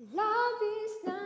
Love is not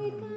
my god.